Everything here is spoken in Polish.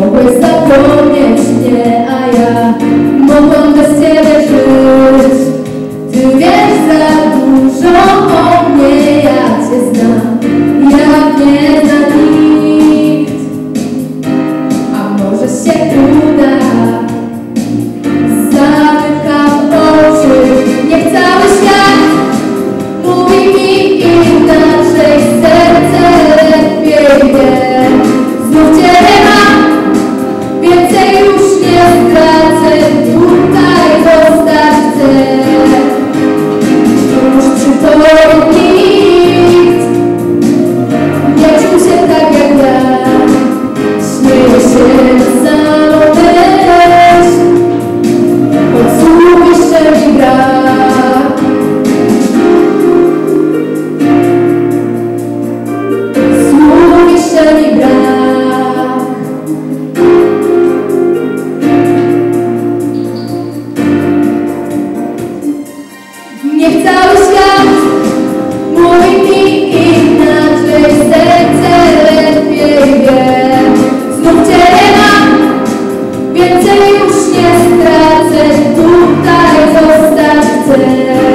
Mogłeś zapomnieć mnie, a ja mogłam bez ciebie żyć. Ty wiesz za dużo o mnie, ja cię znam, jak nie na nikt A może się Niech cały świat mój inaczej serce lepiej wie. Znów Cię mam, więcej już nie stracę, tutaj zostać chcę.